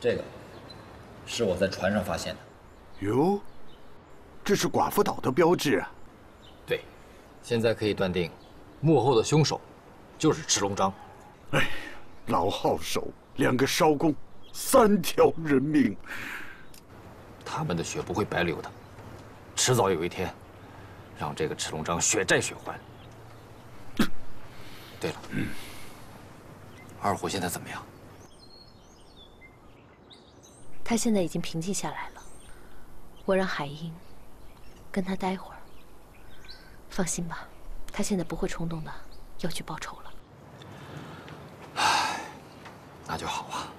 这个是我在船上发现的。哟，这是寡妇岛的标志啊！对，现在可以断定，幕后的凶手就是赤龙章。哎，老号手，两个艄公，三条人命，他们的血不会白流的，迟早有一天，让这个赤龙章血债血还。对了，二虎现在怎么样？他现在已经平静下来了。我让海英跟他待会儿。放心吧，他现在不会冲动的要去报仇了。唉，那就好啊。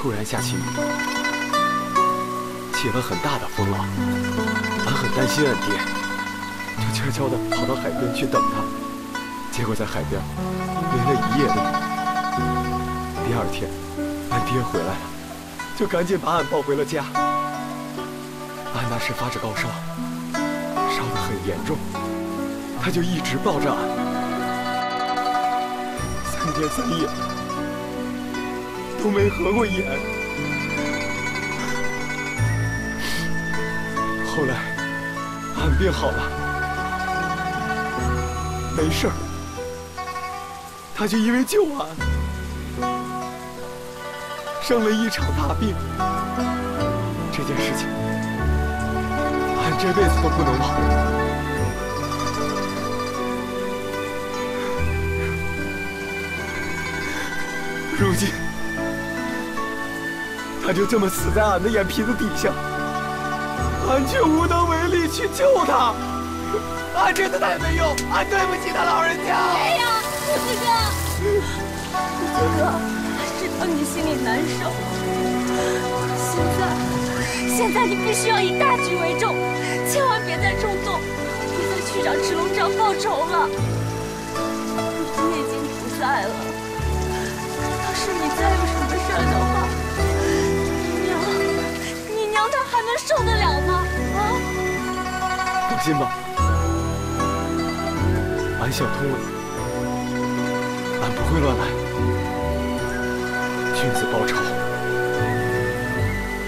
突然下起雨，起了很大的风浪，俺很担心俺爹，就悄悄地跑到海边去等他。结果在海边淋了一夜的雨。第二天，俺爹回来了，就赶紧把俺抱回了家。俺那时发着高烧，烧得很严重，他就一直抱着俺，三天三夜。都没合过眼。后来，俺病好了，没事儿，他就因为救俺，生了一场大病。这件事情，俺这辈子都不能忘。如今。他就这么死在俺的眼皮子底下，俺却无能为力去救他，俺真的太没用，俺对不起他老人家。别呀，虎子哥，虎子哥，知道你心里难受，现在，现在你必须要以大局为重，千万别再冲动，别再去找赤龙章报仇了。他还能受得了吗？啊！放心吧，俺想通了，俺不会乱来。君子报仇，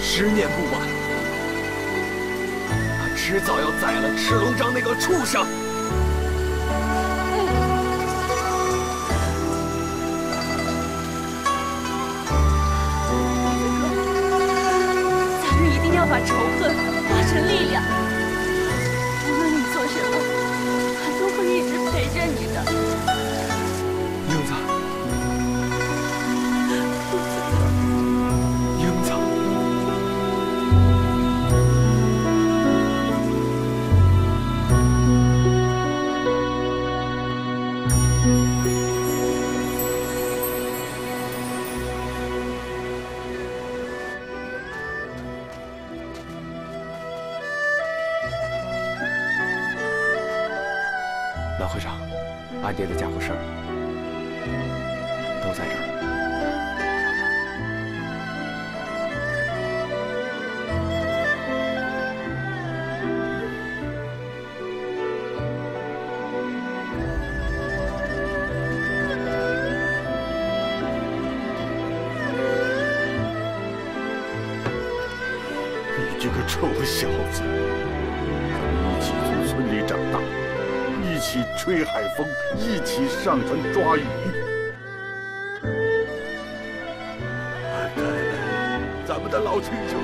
十年不晚。俺迟早要宰了赤龙章那个畜生。个臭小子，一起从村里长大。一起吹海风，一起上船抓鱼。看来咱们的老亲戚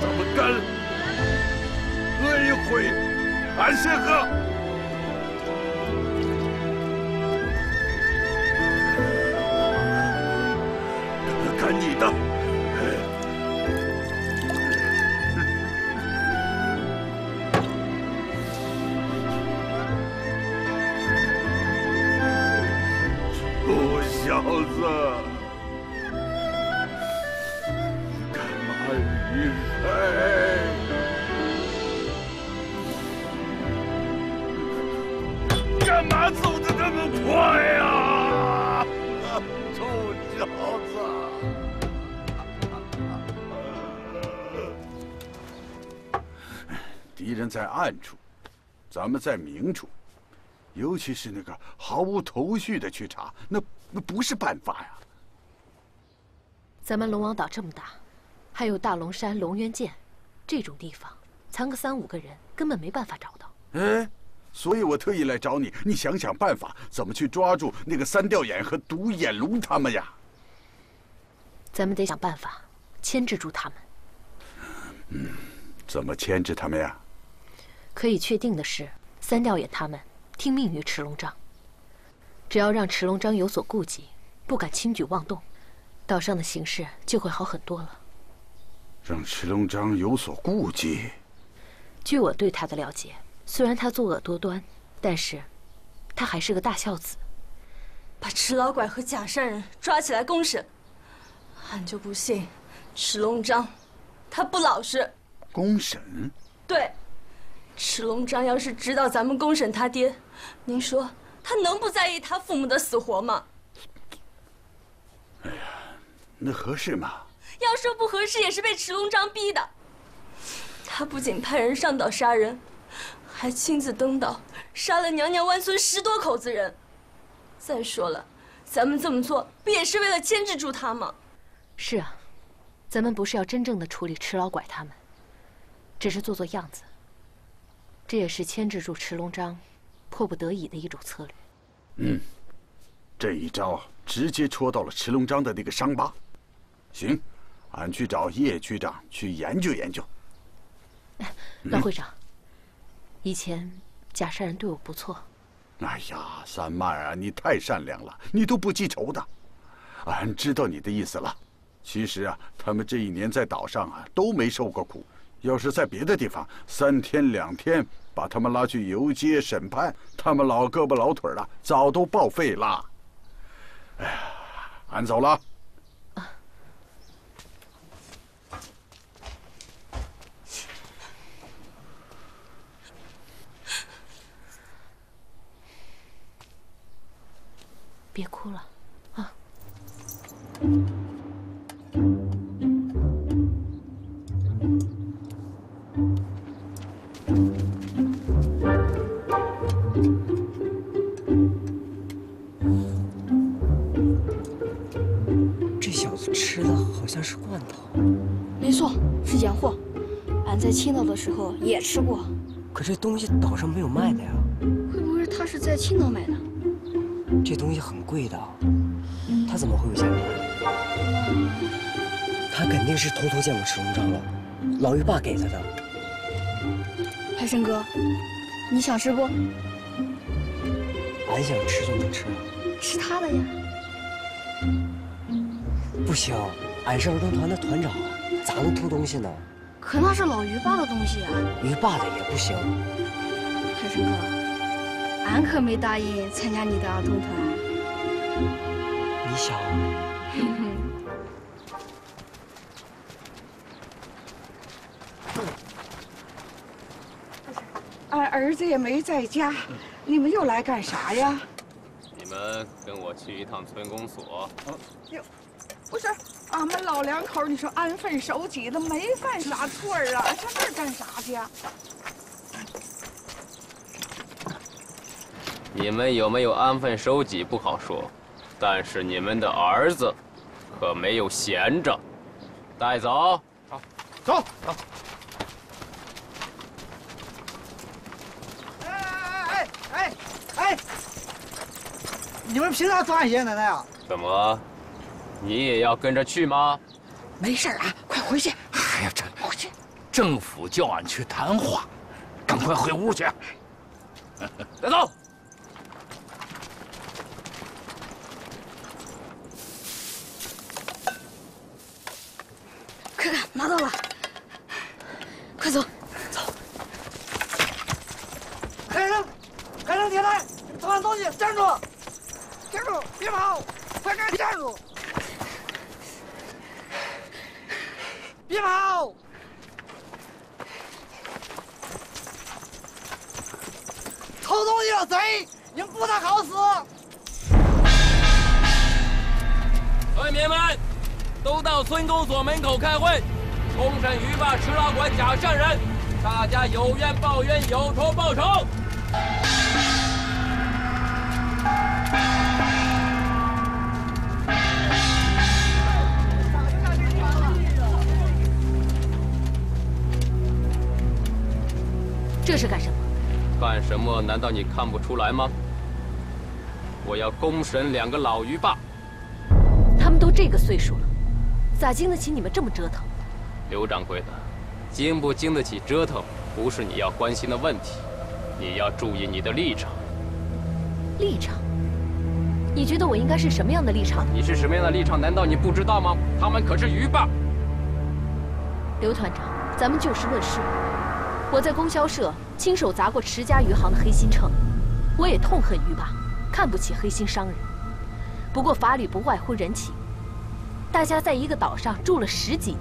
怎么干？喝一回，俺先喝。暗处，咱们在明处，尤其是那个毫无头绪的去查，那那不是办法呀。咱们龙王岛这么大，还有大龙山、龙渊涧这种地方，藏个三五个人根本没办法找到。哎，所以我特意来找你，你想想办法，怎么去抓住那个三吊眼和独眼龙他们呀？咱们得想办法牵制住他们。嗯，怎么牵制他们呀？可以确定的是，三吊眼他们听命于迟龙章。只要让迟龙章有所顾忌，不敢轻举妄动，岛上的形势就会好很多了。让迟龙章有所顾忌。据我对他的了解，虽然他作恶多端，但是他还是个大孝子。把迟老拐和假善人抓起来公审，俺就不信迟龙章他不老实。公审？对，迟龙章要是知道咱们公审他爹，您说他能不在意他父母的死活吗？哎呀，那合适吗？要说不合适，也是被迟龙章逼的。他不仅派人上岛杀人，还亲自登岛杀了娘娘湾村十多口子人。再说了，咱们这么做不也是为了牵制住他吗？是啊，咱们不是要真正的处理迟老拐他们，只是做做样子。这也是牵制住迟龙章，迫不得已的一种策略。嗯，这一招直接戳到了迟龙章的那个伤疤。行，俺去找叶区长去研究研究。老会长，以前假善人对我不错。哎呀，三曼啊，你太善良了，你都不记仇的。俺知道你的意思了。其实啊，他们这一年在岛上啊都没受过苦。要是在别的地方，三天两天把他们拉去游街审判，他们老胳膊老腿的，早都报废了。哎呀，俺走了。别哭了，啊！吃的好像是罐头，没错，是洋货。俺在青岛的时候也吃过。可这东西岛上没有卖的呀。会不会他是在青岛买的？这东西很贵的，他怎么会有钱买？他肯定是偷偷见过迟龙章了，老于爸给他的。海生哥，你想吃不？俺想吃就能吃，吃他的呀。不行，俺是儿童团的团长，咋能偷东西呢？可那是老于爸的东西啊。于爸的也不行。海生哥，俺可没答应参加你的儿童团。你想？俺儿子也没在家，你们又来干啥呀？你们跟我去一趟村公所。哟，不是，俺们老两口，你说安分守己的，没犯啥错啊，上这儿干啥去？你们有没有安分守己不好说，但是你们的儿子可没有闲着，带走。好，走走。哎哎哎哎哎！你们凭啥抓俺爷爷奶奶啊？怎么，你也要跟着去吗？没事啊，快回去。哎呀，这回去，政府叫俺去谈话，赶快回屋去。带走。快看，拿到了！快走，走！海生，海生，铁蛋，偷俺东西，站住！站住，别跑！快点站住！别跑！偷东西的贼，你们不得好死！村民们，都到村公所门口开会，公审鱼坝吃老管假善人，大家有冤报冤，有仇报仇。这是干什么？干什么？难道你看不出来吗？我要公审两个老鱼霸。他们都这个岁数了，咋经得起你们这么折腾？刘掌柜的，经不经得起折腾，不是你要关心的问题，你要注意你的立场。立场？你觉得我应该是什么样的立场？你是什么样的立场？难道你不知道吗？他们可是鱼霸。刘团长，咱们就事论事。我在供销社亲手砸过池家鱼行的黑心秤，我也痛恨鱼霸，看不起黑心商人。不过法律不外乎人情，大家在一个岛上住了十几年，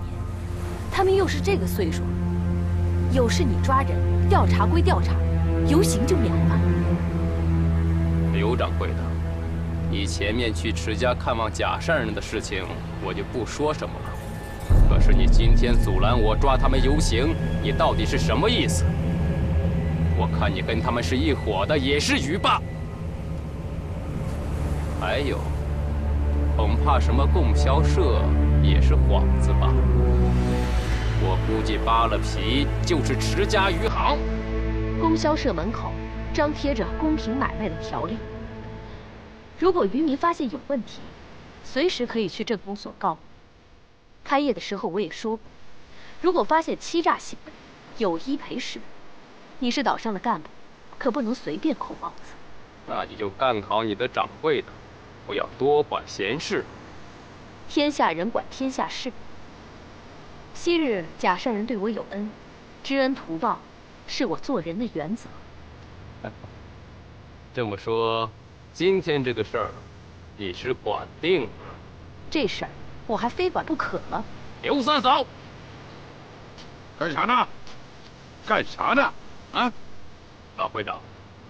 他们又是这个岁数，有事你抓人，调查归调查，游行就免了。刘掌柜的，你前面去池家看望假善人的事情，我就不说什么了。可是你今天阻拦我抓他们游行，你到底是什么意思？我看你跟他们是一伙的，也是鱼霸。还有，恐怕什么供销社也是幌子吧？我估计扒了皮就是池家鱼行。供销社门口张贴着公平买卖的条例，如果渔民发现有问题，随时可以去镇公所告。开业的时候我也说过，如果发现欺诈行为，有一赔十。你是岛上的干部，可不能随便扣帽子。那你就干好你的掌柜的，不要多管闲事。天下人管天下事。昔日假善人对我有恩，知恩图报，是我做人的原则。这么说，今天这个事儿，你是管定了？这事儿。我还非管不可了，刘三嫂，干啥呢？干啥呢？啊，老会长，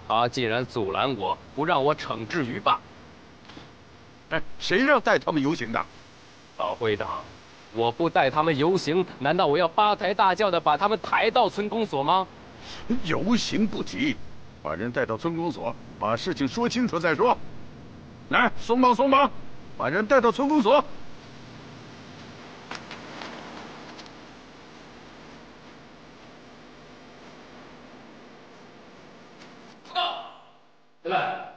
他既然阻拦我不让我惩治于霸。哎，谁让带他们游行的？老会长，我不带他们游行，难道我要八抬大轿的把他们抬到村公所吗？游行不急，把人带到村公所，把事情说清楚再说。来，松绑松绑，把人带到村公所。进来，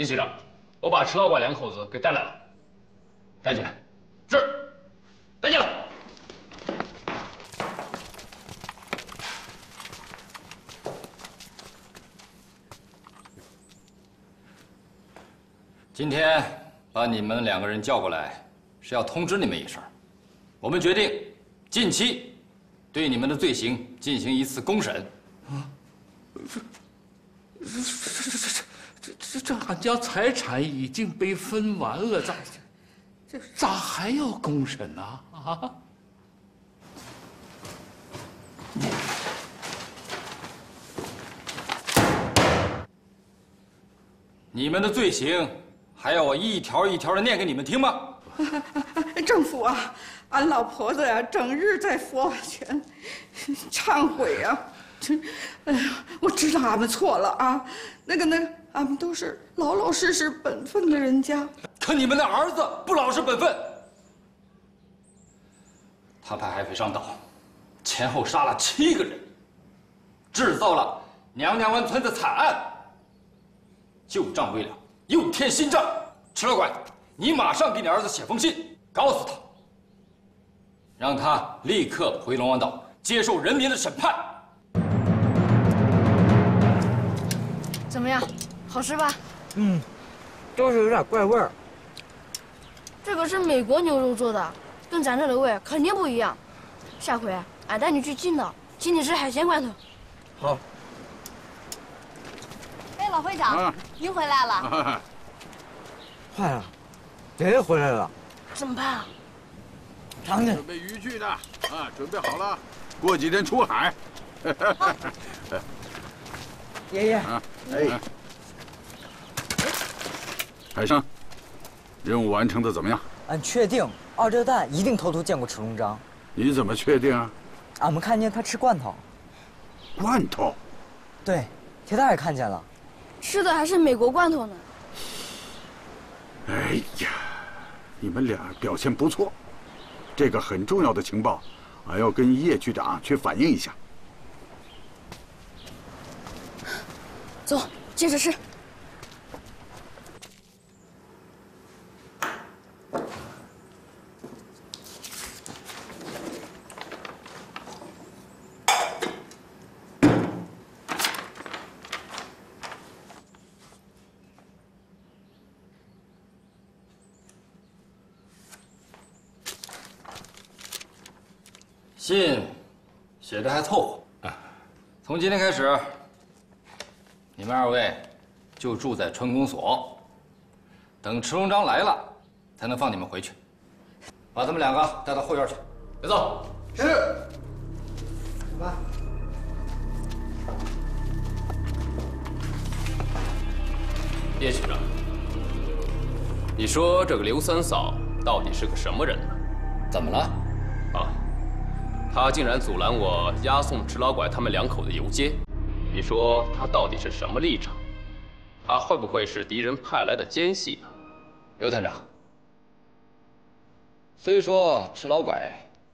林局长，我把迟老管两口子给带来了，带进来。是，带进来。今天把你们两个人叫过来，是要通知你们一声。我们决定近期对你们的罪行进行一次公审。啊，这这这这这这这这俺家财产已经被分完了，咋这咋还要公审呢？啊！你们的罪行还要我一条一条的念给你们听吗？政府啊，俺老婆子呀，整日在佛前 忏悔啊。这，哎呀，我知道俺们错了啊！那个，那个，俺们都是老老实实、本分的人家。可你们的儿子不老实本分，他派海匪上岛，前后杀了七个人，制造了娘娘湾村的惨案。旧账未了，又添新账。迟老拐，你马上给你儿子写封信，告诉他，让他立刻回龙王岛接受人民的审判。怎么样，好吃吧？嗯，就是有点怪味儿。这个是美国牛肉做的，跟咱这的味肯定不一样。下回俺带你去青岛，请你吃海鲜罐头。好。哎，老会长，您回来了。坏了，爷爷回来了。怎么办啊？尝尝。准备渔具的？啊，准备好了，过几天出海。爷爷。啊，哎，海生，任务完成的怎么样？俺确定二刁蛋一定偷偷见过迟龙章。你怎么确定啊？俺们看见他吃罐头。罐头？对，铁蛋也看见了。吃的还是美国罐头呢。哎呀，你们俩表现不错，这个很重要的情报，俺要跟叶局长去反映一下。走，接着吃。信写的还凑合。从今天开始，你们二位就住在春宫所，等迟龙章来了，才能放你们回去。把他们两个带到后院去。别走。是。来。叶局长，你说这个刘三嫂到底是个什么人呢？怎么了？啊，她竟然阻拦我押送迟老拐他们两口子游街，你说他到底是什么立场？他会不会是敌人派来的奸细呢？刘探长，虽说迟老拐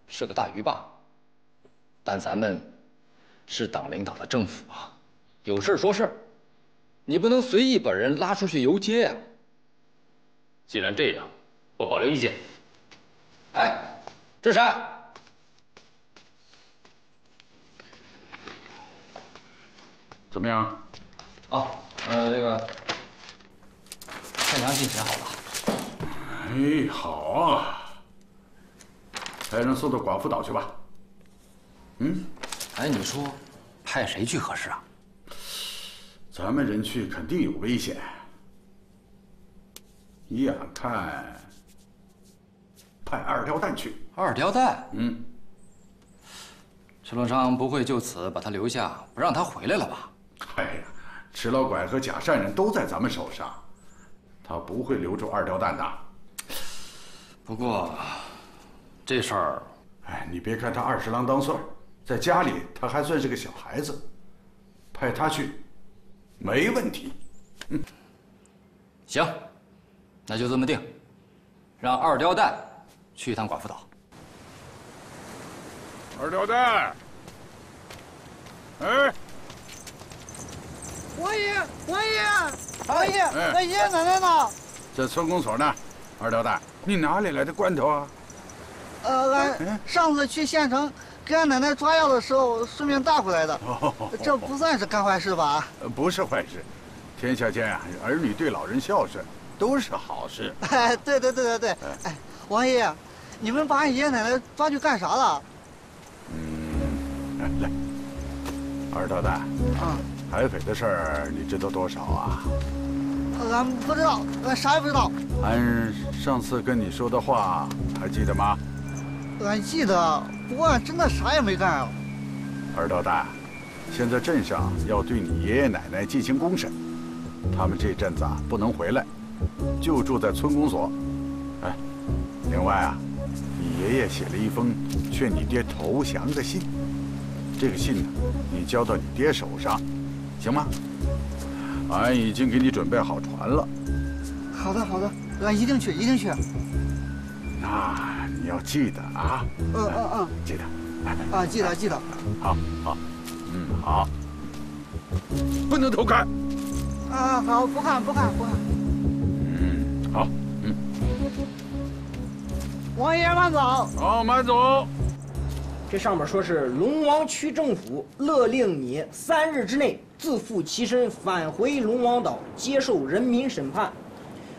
是个大鱼霸，但咱们是党领导的政府啊，有事说事你不能随意把人拉出去游街呀。既然这样，我保留意见。哎，这是怎么样？哦，呃，这个劝良信写好了。哎，好啊。派人送到广福岛去吧。嗯，哎，你说派谁去合适啊？咱们人去肯定有危险。依俺看，派二刁蛋去。二刁蛋？嗯。迟龙章不会就此把他留下，不让他回来了吧？哎呀，迟老拐和假善人都在咱们手上，他不会留住二刁蛋的。不过，这事儿，哎，你别看他二十郎当岁在家里他还算是个小孩子，派他去，没问题。嗯，行，那就这么定，让二刁蛋去一趟寡妇岛。二刁蛋，哎，王爷，王爷，王爷，那爷爷奶奶呢？在村公所呢。二刁蛋，你哪里来的罐头啊？呃，俺上次去县城给俺奶奶抓药的时候，顺便带回来的。这不算是干坏事吧？不是坏事，天下间啊，儿女对老人孝顺都是好事。哎，对对对对对。哎，王爷，你们把俺爷爷奶奶抓去干啥了？嗯，来，二条蛋，嗯，海匪的事儿你知道多少啊？俺不知道，俺啥也不知道。俺上次跟你说的话还记得吗？俺记得，不过俺真的啥也没干啊。二刀蛋，现在镇上要对你爷爷奶奶进行公审，他们这阵子啊不能回来，就住在村公所。哎，另外啊，你爷爷写了一封劝你爹投降的信，这个信呢，你交到你爹手上，行吗？俺已经给你准备好船了。好的，好的，俺一定去，一定去。那你要记得啊。嗯嗯嗯，记得。啊，记得记得。好，好，嗯，好。不能偷看。啊，好，不看不看不看。嗯，好，嗯。王爷慢走。好，慢走。这上面说是龙王区政府勒令你三日之内自负其身返回龙王岛接受人民审判，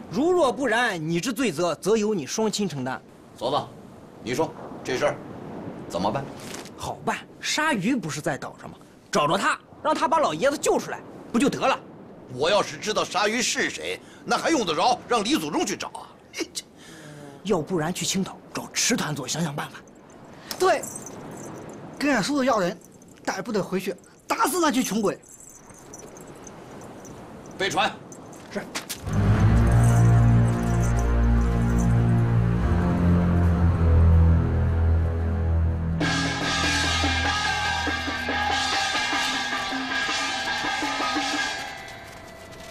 如若不然，你之罪责则由你双亲承担。嫂子，你说这事儿怎么办？好办，鲨鱼不是在岛上吗？找着他，让他把老爷子救出来，不就得了？我要是知道鲨鱼是谁，那还用得着让李祖忠去找啊？要不然去青岛找池团座想想办法。对。跟俺叔叔要人，带部队回去打死那群穷鬼。备船。是。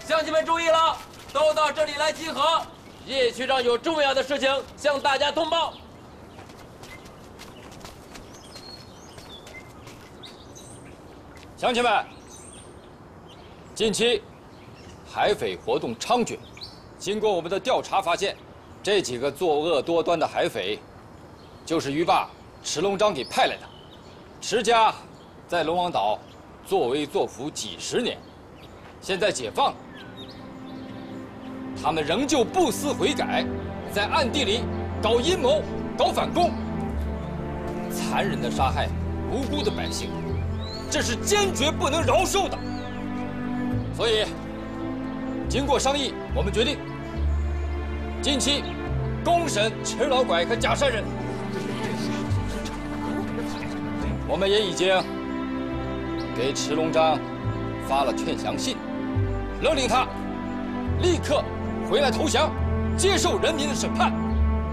乡亲们注意了，都到这里来集合。叶区长有重要的事情向大家通报。乡亲们，近期海匪活动猖獗，经过我们的调查发现，这几个作恶多端的海匪，就是鱼霸池龙章给派来的。池家在龙王岛作威作福几十年，现在解放了，他们仍旧不思悔改，在暗地里搞阴谋、搞反攻，残忍的杀害无辜的百姓。这是坚决不能饶恕的，所以经过商议，我们决定近期公审迟老拐和假善人。我们也已经给迟龙章发了劝降信，勒令他立刻回来投降，接受人民的审判。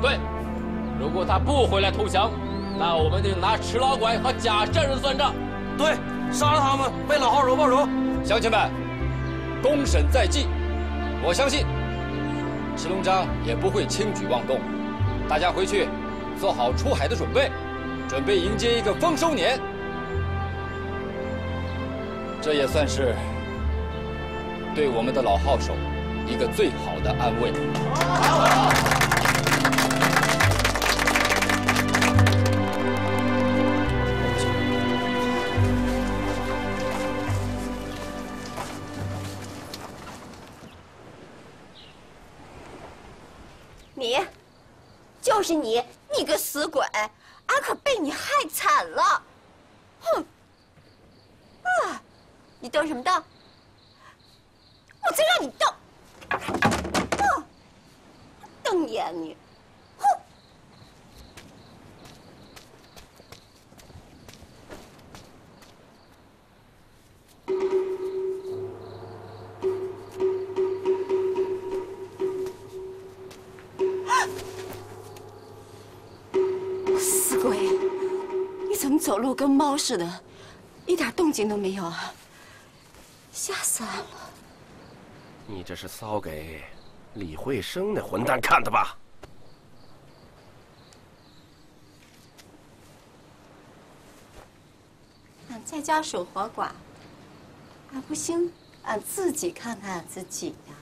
对，如果他不回来投降，那我们就拿迟老拐和假善人算账。对，杀了他们，为老号手报仇。乡亲们，公审在即，我相信迟龙章也不会轻举妄动。大家回去做好出海的准备，准备迎接一个丰收年。这也算是对我们的老号手一个最好的安慰。好你，你个死鬼！俺可被你害惨了！哼！啊！你瞪什么瞪？我再让你瞪！啊！瞪你啊你！哼！走路跟猫似的，一点动静都没有啊？吓死俺了！你这是骚给李慧生那混蛋看的吧？俺在家守活寡，俺不行，俺自己看看俺自己呀。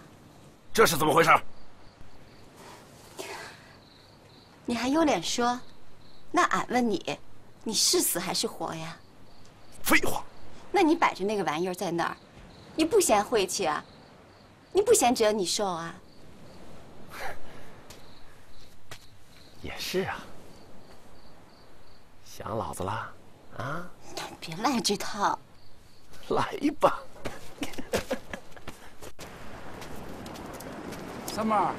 这是怎么回事？你还有脸说？那俺问你，你是死还是活呀？废话。那你摆着那个玩意儿在那儿，你不嫌晦气啊？你不嫌折你受啊？也是啊。想老子了？啊？别来这套。来吧。三妹儿。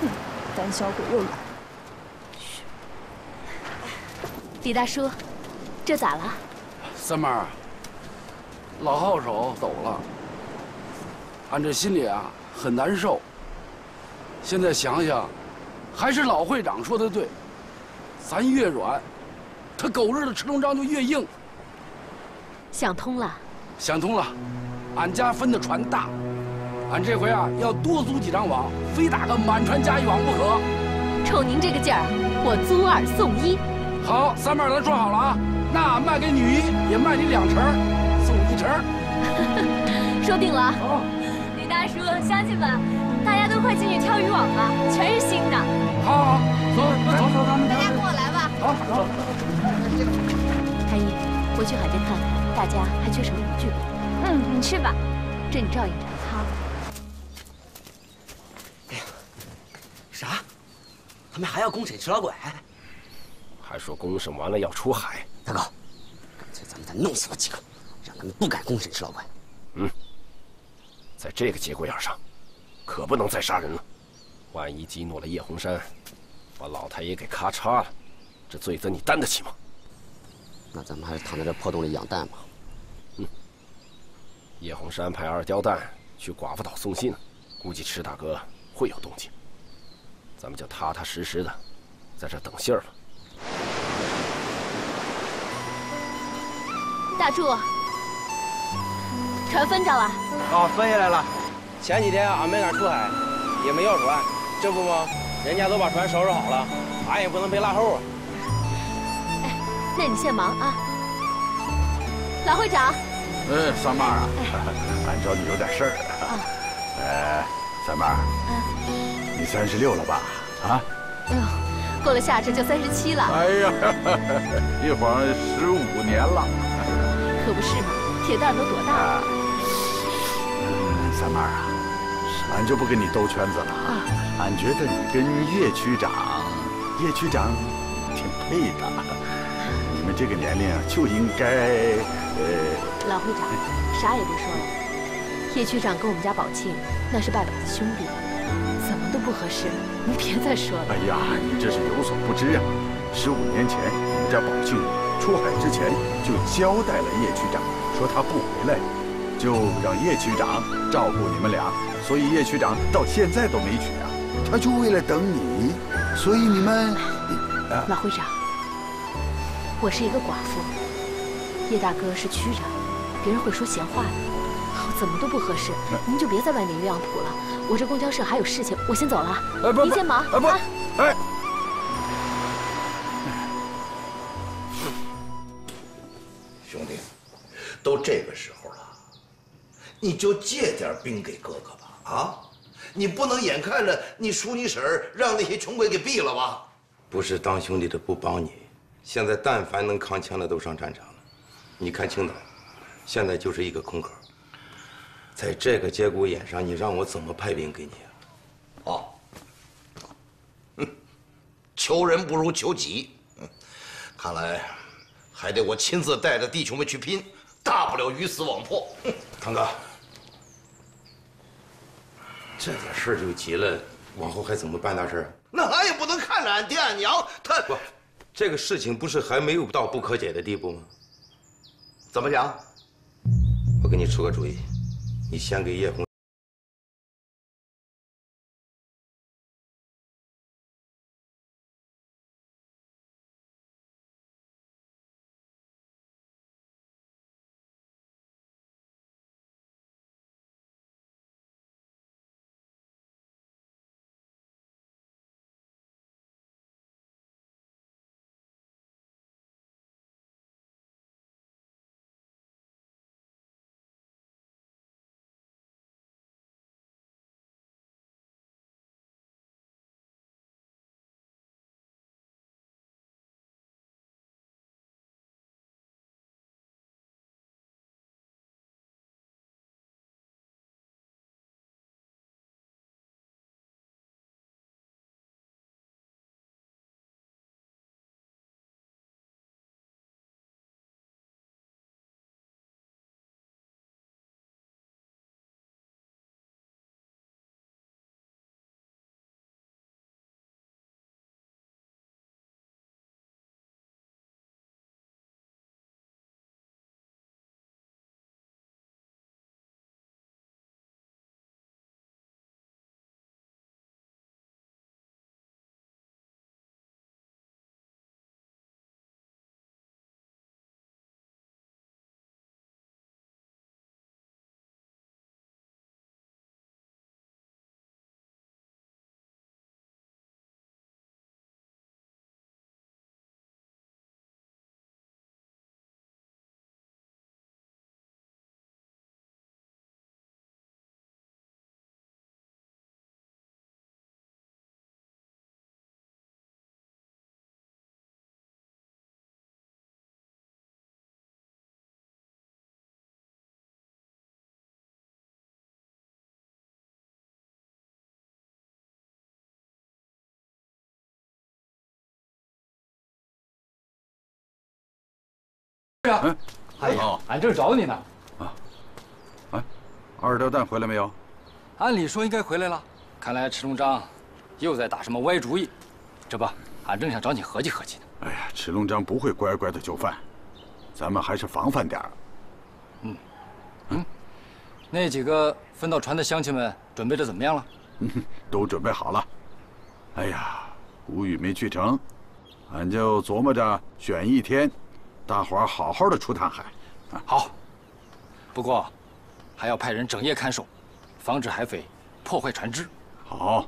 哼，胆小鬼又来。李大叔，这咋了？三妹儿，老号手走了，俺这心里啊很难受。现在想想，还是老会长说的对，咱越软，他狗日的池龙章就越硬。想通了。想通了，俺家分的船大，俺这回啊要多租几张网，非打个满船加一网不可。瞅您这个劲儿，我租二送一。好，三妹儿，咱说好了啊。那卖给女一也卖你两成，送一成。说定了。好，李大叔，乡亲们，大家都快进去挑渔网吧，全是新的。好好，走走走，咱们大家跟我来吧。好，走。韩姨，回去海边看看，大家还缺什么渔具不？嗯，你去吧。这你照应着。好。哎呀，啥？他们还要公审池老拐？还说公审完了要出海。大哥，干脆咱们再弄死了几个，让他们不敢公审石老板。嗯，在这个节骨眼上，可不能再杀人了。万一激怒了叶洪山，把老太爷给咔嚓了，这罪责你担得起吗？那咱们还是躺在这破洞里养蛋吧。嗯。叶洪山派二刁蛋去寡妇岛送信，估计池大哥会有动静。咱们就踏踏实实的在这等信儿了。大柱，船分着了。哦，分下来了。前几天俺没敢出海，也没要船，这不吗？人家都把船收拾好了，俺也不能被落后啊。哎，那你先忙啊。老会长。哎，三妹啊，俺找你有点事儿。哎，三妹，你三十六了吧？啊？哎呦，过了夏至就三十七了。哎呀，一晃十五年了。可不是嘛，铁蛋都多大了？三妹啊，俺就不跟你兜圈子了。俺觉得你跟叶区长，叶区长挺配的。你们这个年龄啊，就应该呃。老会长，啥也别说了。叶区长跟我们家宝庆那是拜把子兄弟，怎么都不合适。您别再说了。哎呀，你这是有所不知啊！十五年前，我们家宝庆出海之前就交代了叶区长，说他不回来，就让叶区长照顾你们俩。所以叶区长到现在都没娶啊，他就为了等你。所以你们，老会长，我是一个寡妇，叶大哥是区长。别人会说闲话的，我怎么都不合适。您就别在外面鸳鸯谱了。我这公交社还有事情，我先走了。您先忙啊！哎，你就借点兵给哥哥吧！啊，你不能眼看着你叔你婶让那些穷鬼给毙了吧？不是当兄弟的不帮你，现在但凡能扛枪的都上战场了。你看青岛。现在就是一个空壳，在这个节骨眼上，你让我怎么派兵给你啊？哦，哼，求人不如求己，看来还得我亲自带着弟兄们去拼，大不了鱼死网破。堂哥，这点事儿就急了，往后还怎么办大事？那俺也不能看着俺爹俺娘他不，这个事情不是还没有到不可解的地步吗？怎么讲？我给你出个主意，你先给叶红。是啊，哎呀，俺正找你呢。啊，哎，二德蛋回来没有？按理说应该回来了。看来迟龙章又在打什么歪主意。这不，俺正想找你合计合计呢。哎呀，迟龙章不会乖乖的就范，咱们还是防范点儿。嗯，嗯，那几个分到船的乡亲们准备的怎么样了？都准备好了。哎呀，吴宇没去成，俺就琢磨着选一天，大伙儿好好的出趟海。好。不过，还要派人整夜看守，防止海匪破坏船只。好，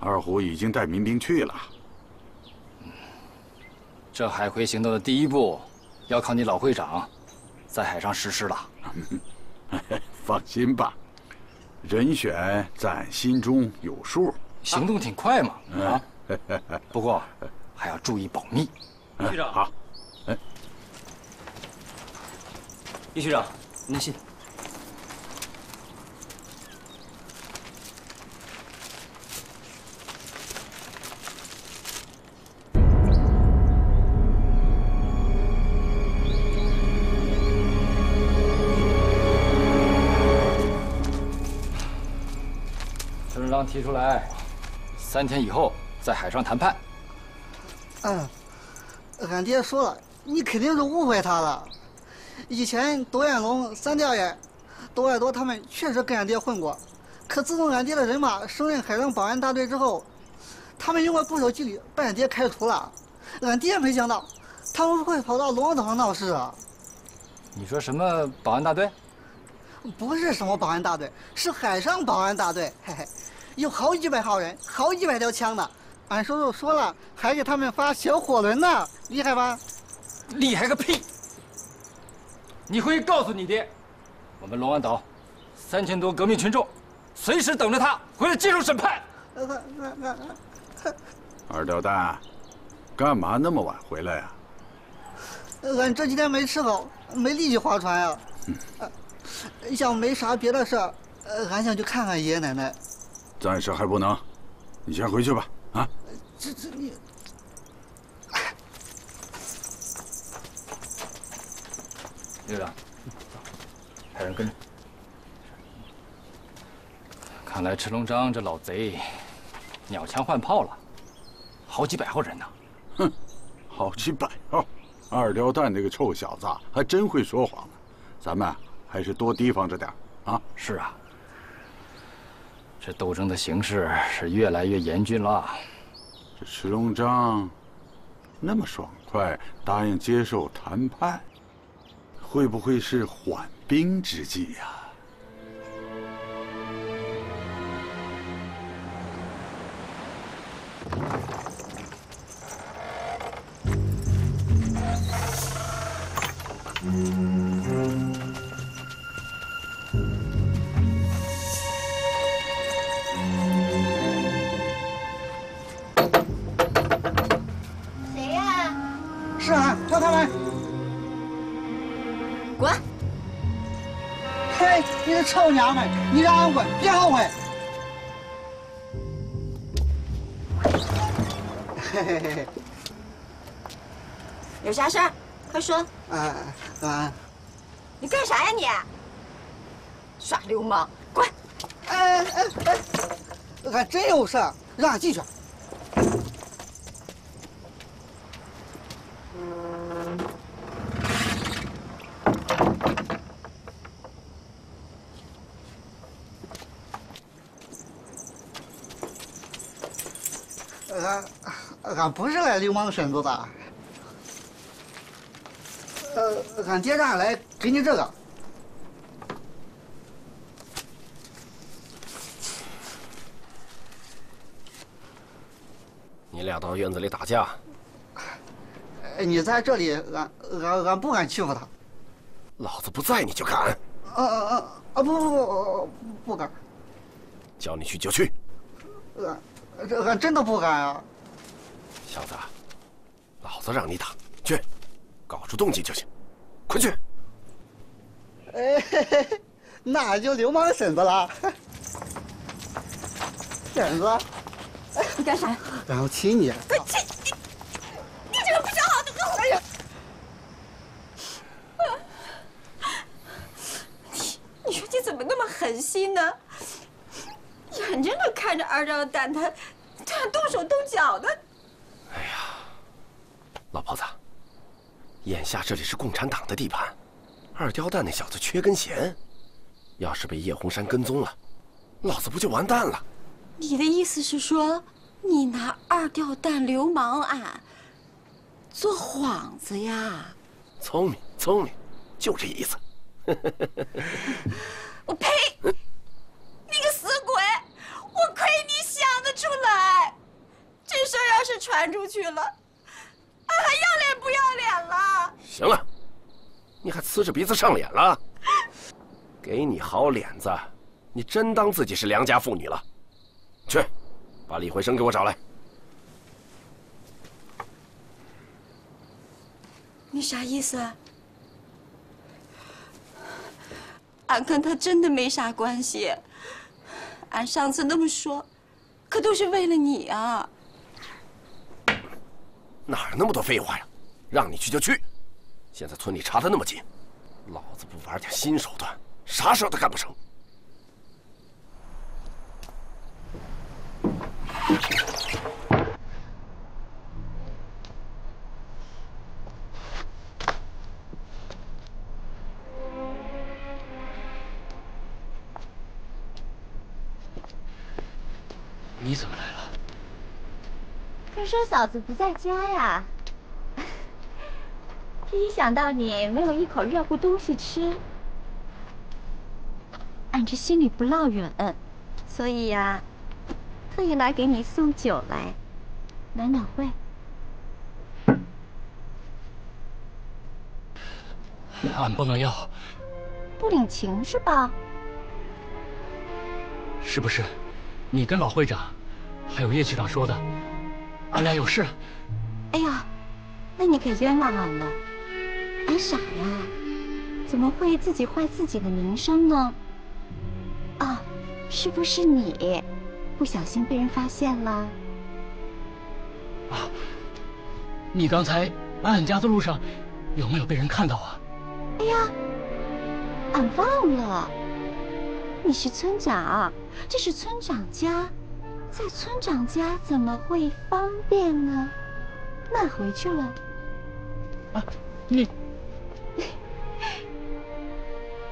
二虎已经带民兵去了。这海葵行动的第一步，要靠你老会长，在海上实施了。放心吧，人选咱心中有数。行动挺快嘛，啊！不过还要注意保密。局长好。哎，叶局长，您的信。村长提出来，三天以后在海上谈判。嗯，俺爹说了，你肯定是误会他了。以前独眼龙、三吊爷、窦爱多他们确实跟俺爹混过，可自从俺爹的人马升任海上保安大队之后，他们用过不少纪律把俺爹开除了。俺爹没想到，他们会跑到龙王岛上闹事啊！你说什么保安大队？不是什么保安大队，是海上保安大队。嘿嘿，有好几百号人，好几百条枪呢。俺叔叔说了，还给他们发小火轮呢，厉害吧？厉害个屁！你回去告诉你爹，我们龙安岛三千多革命群众，随时等着他回来接受审判。二吊蛋，干嘛那么晚回来呀？俺这几天没吃好，没力气划船呀。要没啥别的事儿，俺想去看看爷爷奶奶。暂时还不能，你先回去吧。啊。这这你。队长，派人跟着。看来迟龙章这老贼，鸟枪换炮了，好几百号人呢。哼，好几百号，二刁蛋那个臭小子还真会说谎呢。咱们还是多提防着点啊。是啊，这斗争的形势是越来越严峻了。这赤龙章那么爽快答应接受谈判。会不会是缓兵之计呀？有啥事儿？快说！啊啊！你干啥呀你？耍流氓！滚！哎哎哎！俺真有事儿，让俺进去。俺俺不是来流氓婶子的。呃，俺爹让俺来给你这个。你俩到院子里打架，你在这里，俺俺俺不敢欺负他。老子不在你就敢？啊啊啊啊！不不不不敢。叫你去就去。俺这俺真的不敢啊。小子，老子让你打，去，搞出动静就行，快去。哎，嘿嘿那就流氓婶子了。婶子，你干啥？让我亲你。快亲你！你这个不想好的狗！哎呀！你你说你怎么那么狠心呢？眼睁睁看着二张蛋他他动手动脚的。哎呀，老婆子，眼下这里是共产党的地盘，二刁蛋那小子缺根弦，要是被叶洪山跟踪了，老子不就完蛋了？你的意思是说，你拿二吊蛋流氓案做幌子呀？聪明，聪明，就这意思。我呸！你个死鬼！我亏你想得出来！这事儿要是传出去了，俺还要脸？行了，你还呲着鼻子上脸了？给你好脸子，你真当自己是良家妇女了？去，把李慧生给我找来。你啥意思？俺跟他真的没啥关系。俺上次那么说，可都是为了你啊！哪那么多废话呀？让你去就去。现在村里查的那么紧，老子不玩点新手段，啥事都干不成。你怎么来了？听说嫂子不在家呀。这一想到你没有一口热乎东西吃，俺这心里不落忍，所以呀，特意来给你送酒来，暖暖胃。俺不能要，不领情是吧？是不是？你跟老会长，还有叶局长说的，俺俩有事。哎呀，那你可冤枉俺了。俺傻呀，怎么会自己坏自己的名声呢？啊，是不是你不小心被人发现了？啊，你刚才来俺家的路上有没有被人看到啊？哎呀，俺忘了，你是村长，这是村长家，在村长家怎么会方便呢？那回去了。啊，你。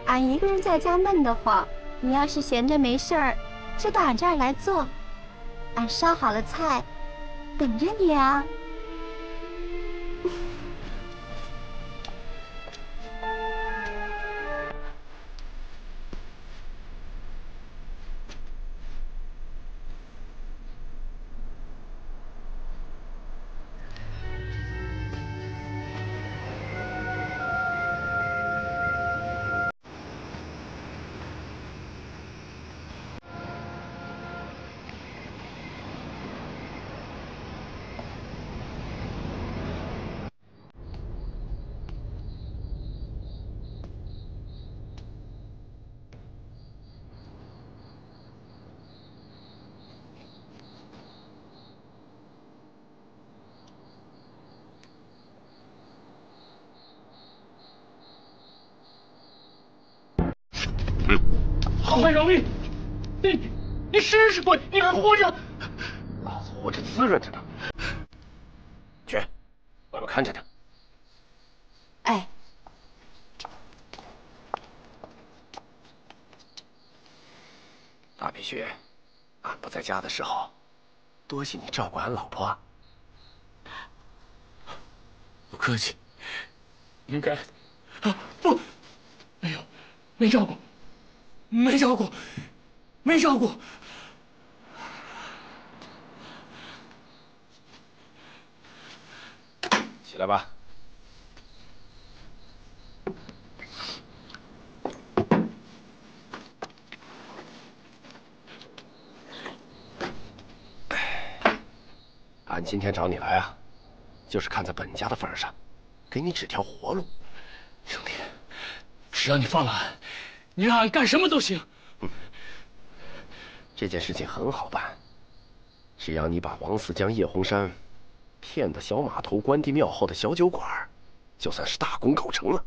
俺一个人在家闷得慌，你要是闲着没事儿，就到俺这儿来坐。俺烧好了菜，等着你啊。好坏饶命！你你试试鬼！你还活着？老子活着滋润着呢。去，外面看着点。哎，大皮靴，俺不在家的时候，多谢你照顾俺老婆。不客气，应该。啊不，没有，没照顾。没照顾，没照顾。起来吧。俺今天找你来啊，就是看在本家的份上，给你指条活路。兄弟，只要你放了俺。你让俺干什么都行。这件事情很好办，只要你把王四江、叶洪山骗到小码头关帝庙后的小酒馆，就算是大功告成了。